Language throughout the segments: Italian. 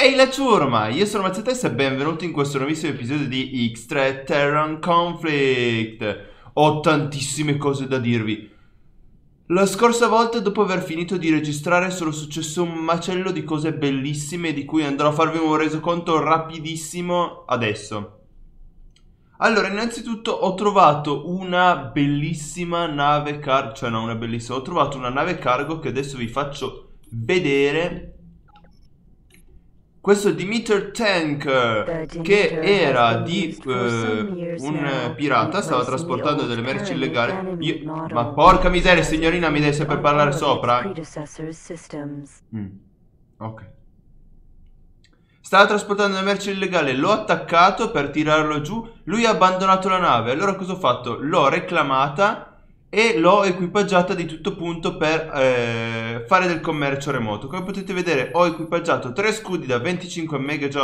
Ehi la ciurma, io sono Mazzetessa e benvenuti in questo nuovissimo episodio di X3 Terran Conflict. Ho tantissime cose da dirvi. La scorsa volta, dopo aver finito di registrare, sono successo un macello di cose bellissime di cui andrò a farvi un resoconto rapidissimo adesso. Allora, innanzitutto ho trovato una bellissima nave cargo, cioè no, una bellissima, ho trovato una nave cargo che adesso vi faccio vedere questo Dimitri Tank che era di uh, un pirata, stava trasportando delle merci illegali. Io, ma porca miseria, signorina, mi devi sempre parlare sopra. Mm. Ok. Stava trasportando delle merci illegali, l'ho attaccato per tirarlo giù, lui ha abbandonato la nave. Allora cosa ho fatto? L'ho reclamata e l'ho equipaggiata di tutto punto per eh, fare del commercio remoto. Come potete vedere ho equipaggiato tre scudi da 25 MJ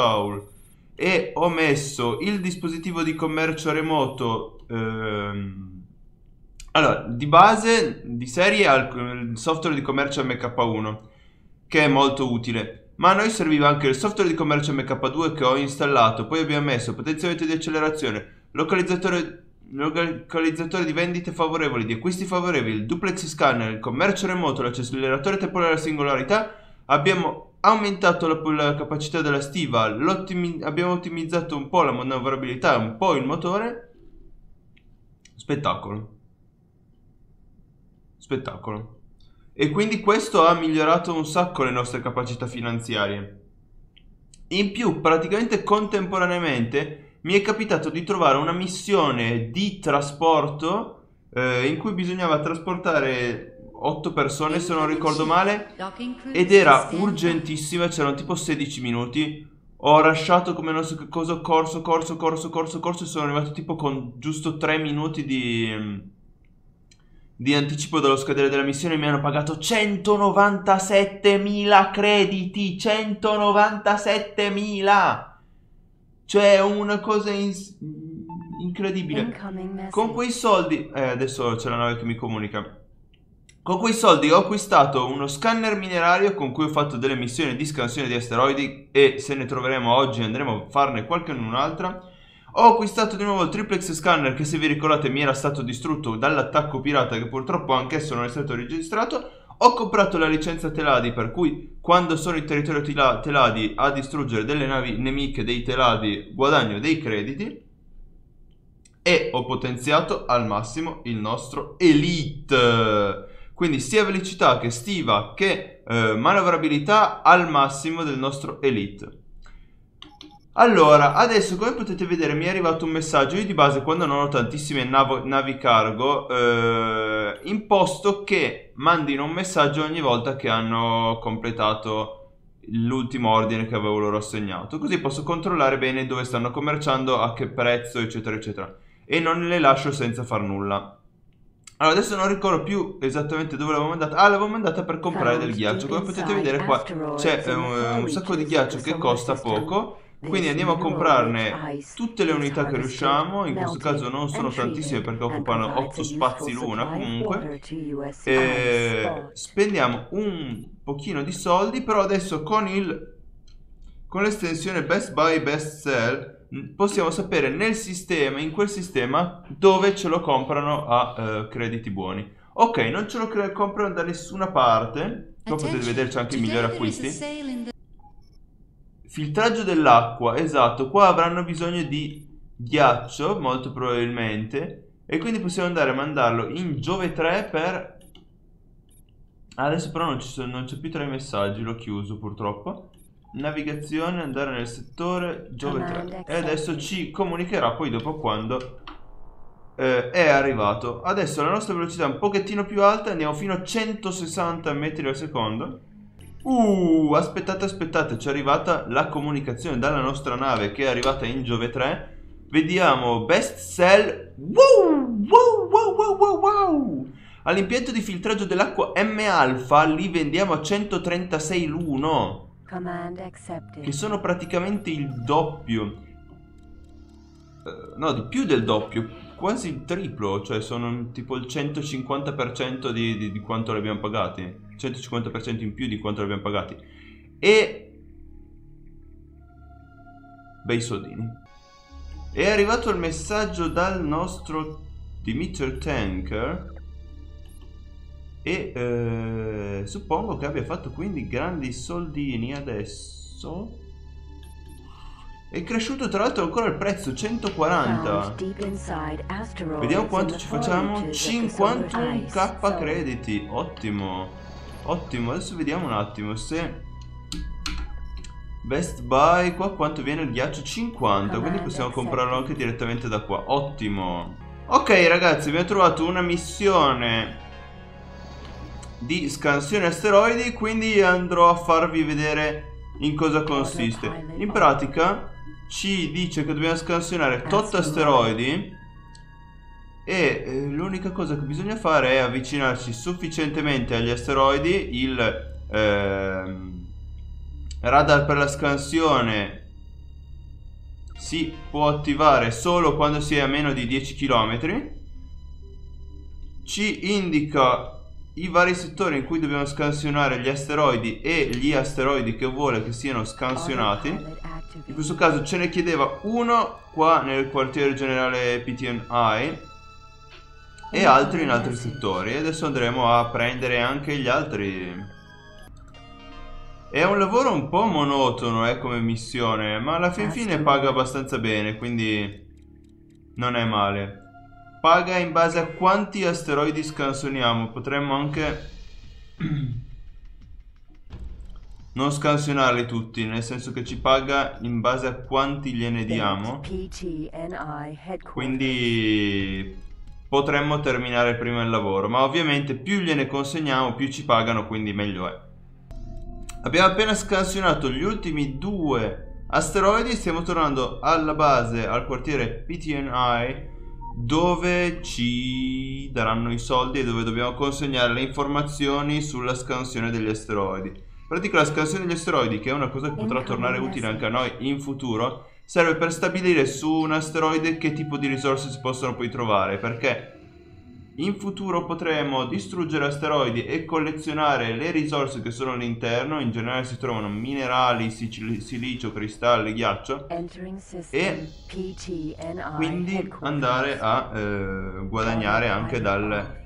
e ho messo il dispositivo di commercio remoto ehm, allora, di base, di serie al software di commercio MK1 che è molto utile ma a noi serviva anche il software di commercio MK2 che ho installato poi abbiamo messo potenziamento di accelerazione localizzatore localizzatore di vendite favorevoli, di acquisti favorevoli, il duplex scanner, il commercio remoto, l'acceleratore temporale alla singolarità, abbiamo aumentato la, la capacità della stiva, abbiamo ottimizzato un po' la manovrabilità, un po' il motore. Spettacolo. Spettacolo. E quindi questo ha migliorato un sacco le nostre capacità finanziarie. In più, praticamente contemporaneamente, mi è capitato di trovare una missione di trasporto eh, in cui bisognava trasportare 8 persone se non ricordo male ed era urgentissima, c'erano tipo 16 minuti. Ho lasciato come non so che cosa, corso, corso, corso, corso, corso e sono arrivato tipo con giusto 3 minuti di di anticipo dello scadere della missione mi hanno pagato 197.000 crediti 197.000 cioè, una cosa in- incredibile. Con quei soldi... Eh, adesso c'è la nave che mi comunica. Con quei soldi ho acquistato uno scanner minerario con cui ho fatto delle missioni di scansione di asteroidi e se ne troveremo oggi andremo a farne qualche un'altra. Ho acquistato di nuovo il triplex scanner che se vi ricordate mi era stato distrutto dall'attacco pirata che purtroppo anch'esso non è stato registrato. Ho comprato la licenza Teladi per cui quando sono in territorio tela- Teladi a distruggere delle navi nemiche dei Teladi guadagno dei crediti e ho potenziato al massimo il nostro Elite. Quindi sia velocità che stiva che eh, manovrabilità al massimo del nostro Elite. Allora, adesso come potete vedere mi è arrivato un messaggio, io di base quando non ho tantissime nav- navi cargo eh, imposto che mandino un messaggio ogni volta che hanno completato l'ultimo ordine che avevo loro assegnato, così posso controllare bene dove stanno commerciando, a che prezzo eccetera eccetera. E non le lascio senza far nulla. Allora adesso non ricordo più esattamente dove l'avevo mandata, ah l'avevo mandata per comprare del ghiaccio, come potete vedere qua c'è un, un sacco di ghiaccio che costa poco quindi andiamo a comprarne tutte le unità che riusciamo, in questo caso non sono tantissime perché occupano 8 spazi l'una comunque. E spendiamo un pochino di soldi, però adesso con il con l'estensione Best Buy Best Sell possiamo sapere nel sistema, in quel sistema, dove ce lo comprano a uh, crediti buoni. Ok, non ce lo comprano da nessuna parte. Qua potete vedere c'è anche i migliori acquisti. Filtraggio dell'acqua, esatto, qua avranno bisogno di ghiaccio, molto probabilmente, e quindi possiamo andare a mandarlo in Giove 3 per... Adesso però non, sono, non c'è più tra i messaggi, l'ho chiuso purtroppo. Navigazione, andare nel settore Giove 3. E adesso ci comunicherà poi dopo quando eh, è arrivato. Adesso la nostra velocità è un pochettino più alta, andiamo fino a 160 metri al secondo. Uh, aspettate, aspettate, ci è arrivata la comunicazione dalla nostra nave che è arrivata in Giove 3. Vediamo, best sell. Wow, wow, wow, wow, wow, wow. All'impianto di filtraggio dell'acqua M-Alpha li vendiamo a 136 l'uno. Che sono praticamente il doppio. Uh, no, di più del doppio. Quasi il triplo, cioè sono tipo il 150% di, di, di quanto li abbiamo pagati. 150% in più di quanto li abbiamo pagati. E bei soldini. È arrivato il messaggio dal nostro Dimitri Tanker e eh, suppongo che abbia fatto quindi grandi soldini adesso. È cresciuto tra l'altro ancora il prezzo, 140. Vediamo quanto ci facciamo. 51k crediti, ottimo. Ottimo, adesso vediamo un attimo se... Best Buy, qua quanto viene il ghiaccio? 50, quindi possiamo comprarlo anche direttamente da qua. Ottimo. Ok ragazzi, abbiamo trovato una missione di scansione asteroidi, quindi andrò a farvi vedere in cosa consiste. In pratica ci dice che dobbiamo scansionare tot asteroidi e eh, l'unica cosa che bisogna fare è avvicinarci sufficientemente agli asteroidi, il eh, radar per la scansione si può attivare solo quando si è a meno di 10 km ci indica i vari settori in cui dobbiamo scansionare gli asteroidi e gli asteroidi che vuole che siano scansionati. In questo caso ce ne chiedeva uno qua nel quartiere generale PTNI e altri in altri settori. E adesso andremo a prendere anche gli altri. È un lavoro un po' monotono eh, come missione, ma alla fin fine paga abbastanza bene, quindi non è male paga in base a quanti asteroidi scansioniamo. Potremmo anche non scansionarli tutti, nel senso che ci paga in base a quanti gliene diamo. Quindi potremmo terminare prima il lavoro, ma ovviamente più gliene consegniamo, più ci pagano, quindi meglio è. Abbiamo appena scansionato gli ultimi due asteroidi, stiamo tornando alla base, al quartiere PTNI dove ci daranno i soldi e dove dobbiamo consegnare le informazioni sulla scansione degli asteroidi. In pratica la scansione degli asteroidi, che è una cosa che potrà tornare utile anche a noi in futuro, serve per stabilire su un asteroide che tipo di risorse si possono poi trovare, perché in futuro potremo distruggere asteroidi e collezionare le risorse che sono all'interno, in generale si trovano minerali, silicio, cristalli, ghiaccio. E quindi andare a eh, guadagnare anche dal,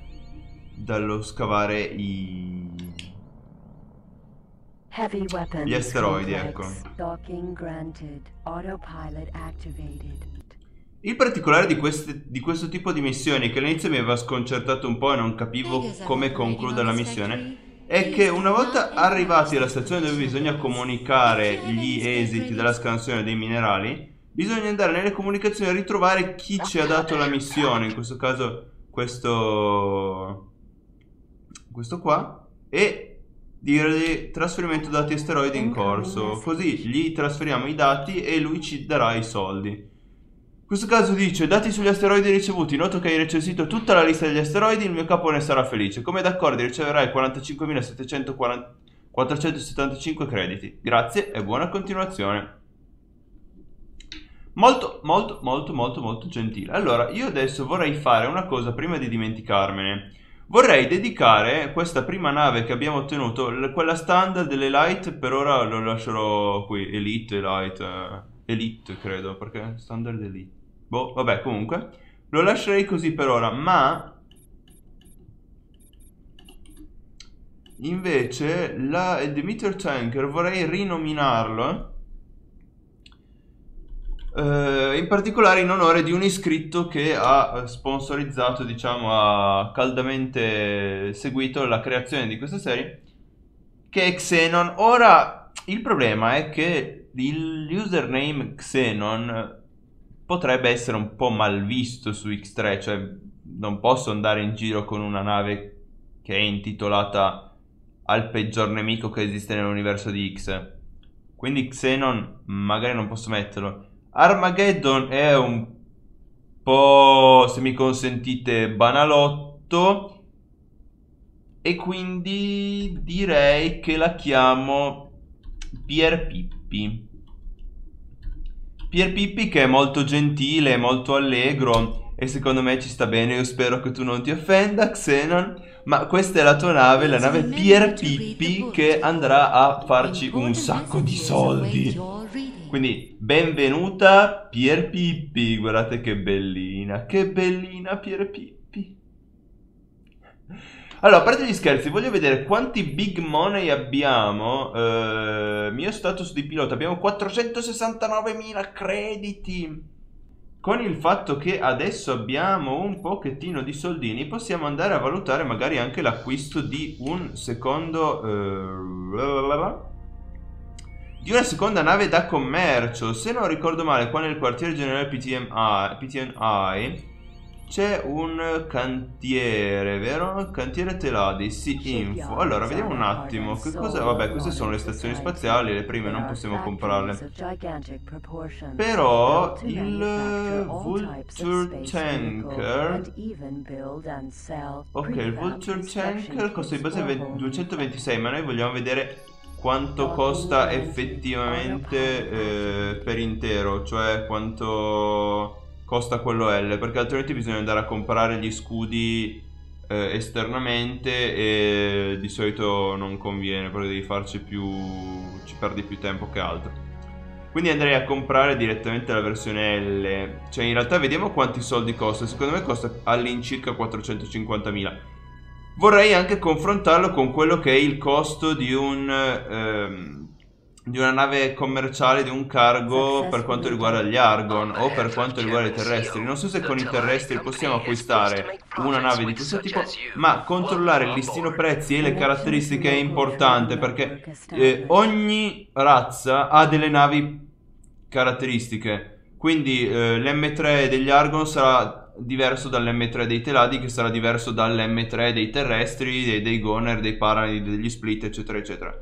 dallo scavare i, gli asteroidi, ecco. Il particolare di, queste, di, questo tipo di missioni, che all'inizio mi aveva sconcertato un po' e non capivo come concludere la missione, è che una volta arrivati alla stazione dove bisogna comunicare gli esiti della scansione dei minerali, bisogna andare nelle comunicazioni a ritrovare chi ci ha dato la missione, in questo caso questo, questo qua, e dirgli trasferimento dati asteroidi in corso, così gli trasferiamo i dati e lui ci darà i soldi. Questo caso dice, dati sugli asteroidi ricevuti, noto che hai recensito tutta la lista degli asteroidi, il mio capo ne sarà felice. Come d'accordo riceverai 45.475 crediti. Grazie e buona continuazione. Molto, molto, molto, molto, molto gentile. Allora, io adesso vorrei fare una cosa prima di dimenticarmene. Vorrei dedicare questa prima nave che abbiamo ottenuto, quella standard delle light, per ora lo lascerò qui, Elite, Light, eh, Elite credo, perché standard Elite. Boh, vabbè, comunque. Lo lascerei così per ora, ma... Invece, la Demeter Tanker vorrei rinominarlo. Eh, in particolare in onore di un iscritto che ha sponsorizzato, diciamo, ha caldamente seguito la creazione di questa serie, che è Xenon. Ora, il problema è che il username Xenon potrebbe essere un po' mal visto su X3, cioè non posso andare in giro con una nave che è intitolata al peggior nemico che esiste nell'universo di X. Quindi Xenon magari non posso metterlo. Armageddon è un po', se mi consentite, banalotto. E quindi direi che la chiamo Pier Pippi. Pier Pippi che è molto gentile, molto allegro e secondo me ci sta bene, io spero che tu non ti offenda, Xenon, ma questa è la tua nave, la nave Pier Pippi che andrà a farci un sacco di soldi. Quindi, benvenuta Pier Pippi, guardate che bellina, che bellina Pier Pippi. Allora, a parte gli scherzi, voglio vedere quanti big money abbiamo. Uh, mio status di pilota, abbiamo 469.000 crediti. Con il fatto che adesso abbiamo un pochettino di soldini, possiamo andare a valutare magari anche l'acquisto di un secondo... Uh, di una seconda nave da commercio. Se non ricordo male, qua nel quartiere generale PTMI, PTNI c'è un cantiere, vero? Cantiere Teladi, sì, info. Allora, vediamo un attimo. Che cosa... Vabbè, queste sono le stazioni spaziali, le prime non possiamo comprarle. Però il Vulture Tanker... Ok, il Vulture Tanker costa di base 226, ma noi vogliamo vedere quanto costa effettivamente eh, per intero, cioè quanto costa quello L, perché altrimenti bisogna andare a comprare gli scudi eh, esternamente e di solito non conviene perché devi farci più... ci perdi più tempo che altro. Quindi andrei a comprare direttamente la versione L, cioè in realtà vediamo quanti soldi costa, secondo me costa all'incirca 450.000. Vorrei anche confrontarlo con quello che è il costo di un... Ehm, di una nave commerciale, di un cargo per quanto riguarda gli Argon o per quanto riguarda i terrestri. Non so se con i terrestri possiamo acquistare una nave di questo tipo, ma controllare il listino prezzi e le caratteristiche è importante perché eh, ogni razza ha delle navi caratteristiche. Quindi eh, l'M3 degli Argon sarà diverso dall'M3 dei Teladi, che sarà diverso dall'M3 dei terrestri, dei, dei Goner, dei Paranid, degli Split, eccetera, eccetera.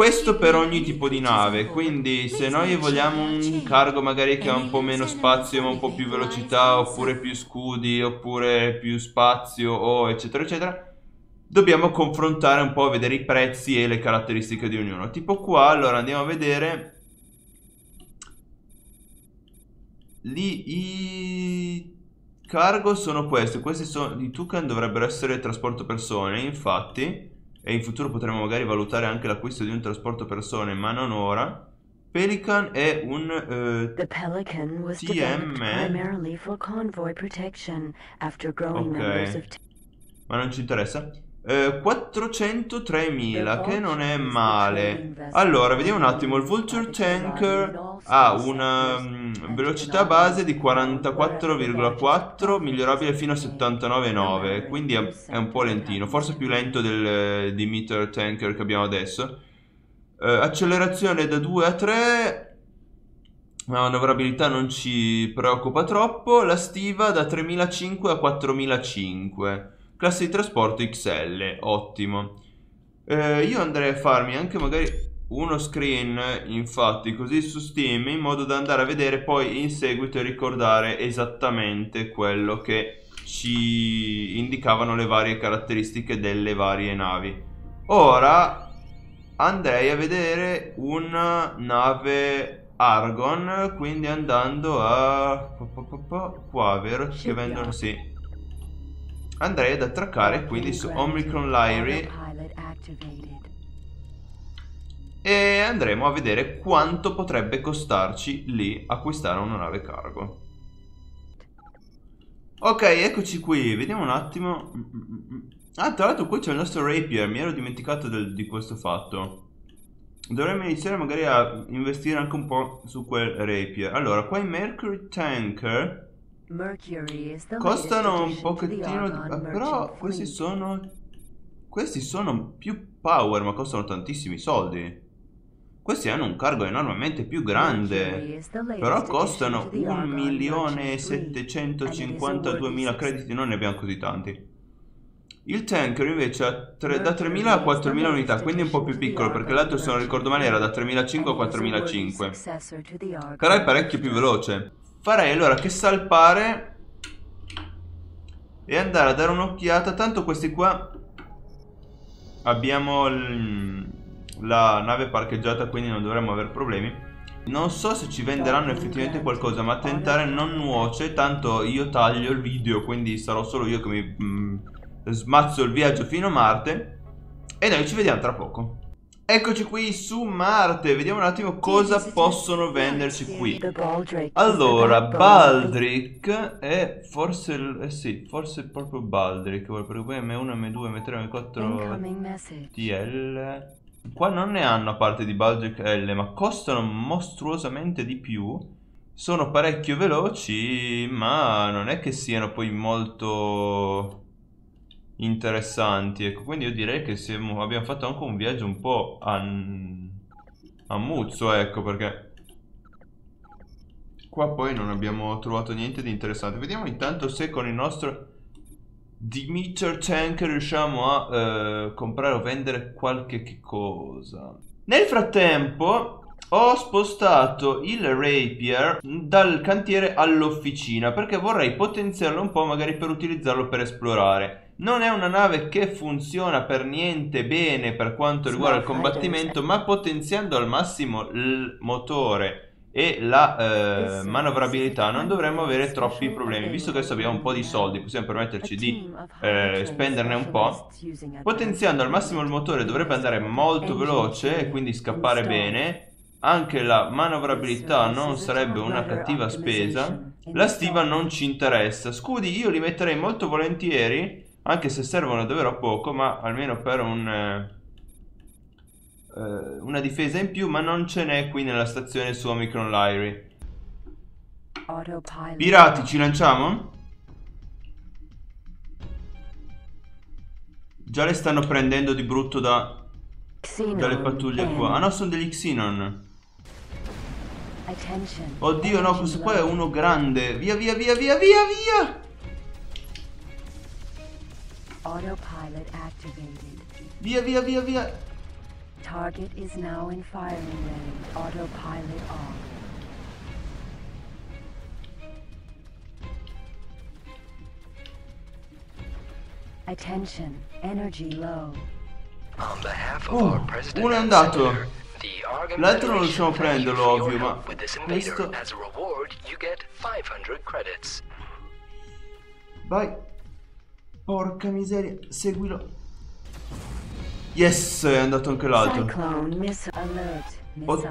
Questo per ogni tipo di nave, quindi se noi vogliamo un cargo magari che ha un po' meno spazio ma un po' più velocità, oppure più scudi, oppure più spazio, o eccetera eccetera, dobbiamo confrontare un po' vedere i prezzi e le caratteristiche di ognuno. Tipo qua, allora andiamo a vedere... Lì i cargo sono questi, questi sono i Tucan dovrebbero essere trasporto persone, infatti e in futuro potremo magari valutare anche l'acquisto di un trasporto persone, ma non ora. Pelican è un uh, The Pelican was TM primarily for convoy protection after growing okay. numbers of Ma non ci interessa. Eh, 403.000 che non è male allora vediamo un attimo il Vulture Tanker ha una um, velocità base di 44,4 migliorabile fino a 79,9 quindi è, è, un po' lentino forse più lento del Dimeter Tanker che abbiamo adesso eh, accelerazione da 2 a 3 la manovrabilità non ci preoccupa troppo la stiva da 3.500 a 4.500 Classe di trasporto XL, ottimo. Eh, io andrei a farmi anche magari uno screen, infatti, così su Steam, in modo da andare a vedere poi in seguito e ricordare esattamente quello che ci indicavano le varie caratteristiche delle varie navi. Ora andrei a vedere una nave Argon, quindi andando a... Qua, vero? Che vendono... Sì andrei ad attraccare quindi su Omicron Lyri e andremo a vedere quanto potrebbe costarci lì acquistare una nave cargo. Ok, eccoci qui, vediamo un attimo. Ah, tra l'altro qui c'è il nostro Rapier, mi ero dimenticato del, di questo fatto. Dovremmo iniziare magari a investire anche un po' su quel Rapier. Allora, qua in Mercury Tanker Costano un pochettino. Ah, però questi sono... Questi sono più power ma costano tantissimi soldi. Questi hanno un cargo enormemente più grande. Però costano 1.752.000 crediti, non ne abbiamo così tanti. Il tanker invece ha tre, da 3.000 a 4.000 unità, quindi è un po' più piccolo perché l'altro se non ricordo male era da 3.500 a 4.500. Però è parecchio più veloce. Farei allora che salpare e andare a dare un'occhiata. Tanto questi qua abbiamo la nave parcheggiata, quindi non dovremmo avere problemi. Non so se ci venderanno effettivamente qualcosa, ma tentare non nuoce, tanto io taglio il video, quindi sarò solo io che mi mm, smazzo il viaggio fino a Marte. E noi ci vediamo tra poco. Eccoci qui su Marte, vediamo un attimo cosa possono venderci qui. Allora, Baldric è forse, eh sì, forse proprio Baldric, perché poi M1, M2, M3, M4, TL... Qua non ne hanno a parte di Baldric L, ma costano mostruosamente di più. Sono parecchio veloci, ma non è che siano poi molto interessanti. Ecco, quindi io direi che siamo, abbiamo fatto anche un viaggio un po' a, a muzzo, ecco, perché qua poi non abbiamo trovato niente di interessante. Vediamo intanto se con il nostro Dimitri Tank riusciamo a eh, comprare o vendere qualche cosa. Nel frattempo ho spostato il Rapier dal cantiere all'officina perché vorrei potenziarlo un po' magari per utilizzarlo per esplorare. Non è una nave che funziona per niente bene per quanto riguarda il combattimento, ma potenziando al massimo il motore e la eh, manovrabilità non dovremmo avere troppi problemi. Visto che adesso abbiamo un po' di soldi, possiamo permetterci di eh, spenderne un po'. Potenziando al massimo il motore dovrebbe andare molto veloce e quindi scappare bene. Anche la manovrabilità non sarebbe una cattiva spesa. La stiva non ci interessa. Scudi io li metterei molto volentieri anche se servono davvero poco, ma almeno per un, eh, eh, una difesa in più, ma non ce n'è qui nella stazione su Omicron Lyri. Pirati, ci lanciamo? Già le stanno prendendo di brutto da, dalle pattuglie qua. Ah no, sono degli Xenon. Oddio no, questo qua è uno grande. Via, via, via, via, via, via! Autopilot activated. Via, via, via, via. Target is now in firing range. Autopilot off. Attention, energy low. On behalf of oh, our president uno è andato. L'altro non riusciamo a prenderlo, ovvio, ma questo... Vai. Porca miseria, seguilo. Yes, è andato anche l'altro. Oh.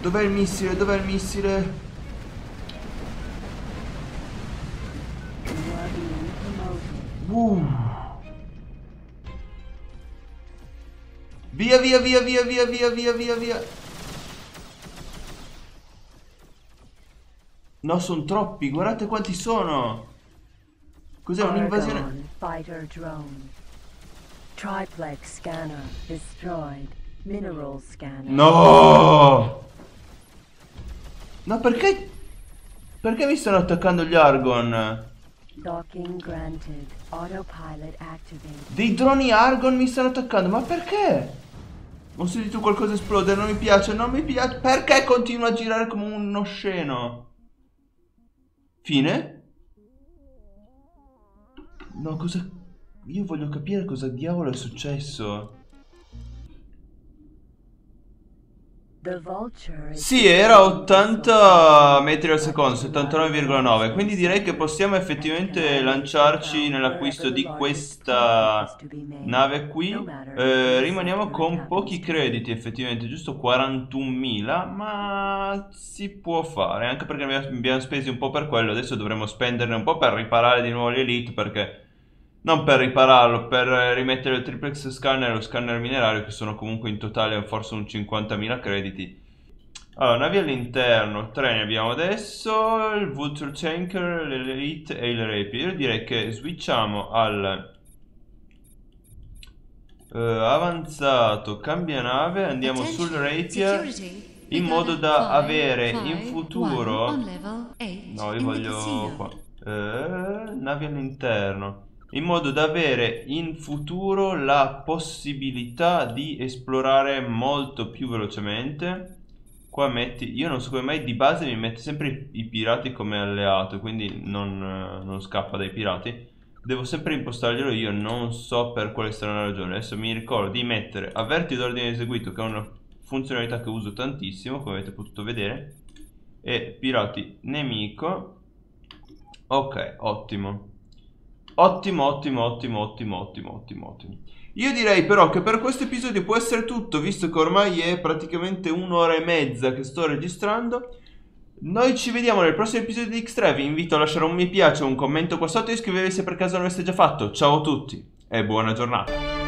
Dov'è il missile? Dov'è il missile? Uh. Via, via, via, via, via, via, via, via, via. No, sono troppi. Guardate quanti sono. Cos'è un'invasione? Fighter drone. Triplex scanner destroyed. Mineral scanner. No! No, perché? Perché mi stanno attaccando gli Argon? Docking granted. Autopilot activated. Dei droni Argon mi stanno attaccando, ma perché? Ho sentito qualcosa esplodere, non mi piace, non mi piace. Perché continua a girare come uno sceno? Fine? No, cosa... Io voglio capire cosa diavolo è successo. Sì, era 80 metri al secondo, 79,9, quindi direi che possiamo effettivamente lanciarci nell'acquisto di questa nave qui. Eh, rimaniamo con pochi crediti effettivamente, giusto 41.000, ma si può fare, anche perché abbiamo spesi un po' per quello, adesso dovremo spenderne un po' per riparare di nuovo l'elite perché non per ripararlo, per rimettere il triplex scanner e lo scanner minerario che sono comunque in totale forse un 50.000 crediti. Allora, navi all'interno, tre ne abbiamo adesso, il Vulture Tanker, l'Elite e il Rapier. Direi che switchiamo al uh, avanzato, cambia nave, andiamo sul Rapier in modo da avere in futuro... No, io voglio qua. Uh, navi all'interno in modo da avere in futuro la possibilità di esplorare molto più velocemente. Qua metti, io non so come mai di base mi mette sempre i, pirati come alleato, quindi non, non scappa dai pirati. devo sempre impostarglielo io, non so per quale strana ragione. Adesso mi ricordo di mettere avverti d'ordine eseguito, che è una funzionalità che uso tantissimo, come avete potuto vedere. E pirati nemico. Ok, ottimo. Ottimo, ottimo, ottimo, ottimo, ottimo, ottimo, ottimo. Io direi però che per questo episodio può essere tutto, visto che ormai è praticamente un'ora e mezza che sto registrando. Noi ci vediamo nel prossimo episodio di X3. Vi invito a lasciare un mi piace un commento qua sotto e iscrivervi se per caso non l'aveste già fatto. Ciao a tutti e buona giornata.